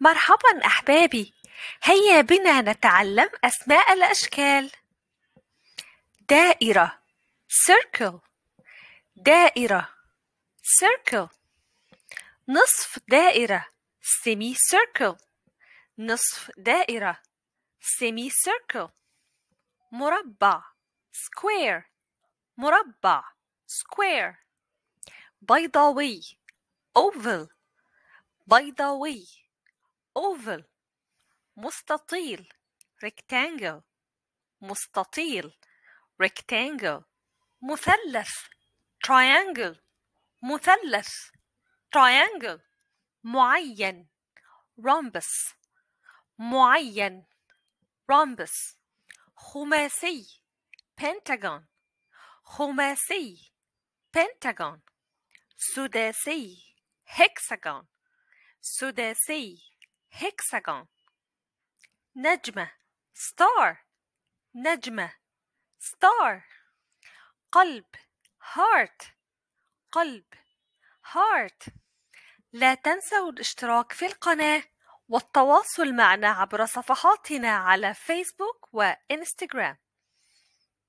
مرحبا أحبابي. هيا بنا نتعلم أسماء الأشكال. دائرة. circle. دائرة. circle. نصف دائرة. semi circle نصف دائرة. semi circle مربع. square. مربع. square. بيضاوي. oval. بيضاوي. Oval مستطيل rectangle مستطيل rectangle مثلث triangle مثلث triangle معين rhombus معين rhombus خماسي pentagon خماسي pentagon سداسي hexagon سداسي hexagon نجمة. star نجمة. star قلب. heart قلب. heart لا تنسوا الاشتراك في القناة والتواصل معنا عبر صفحاتنا على فيسبوك وإنستغرام.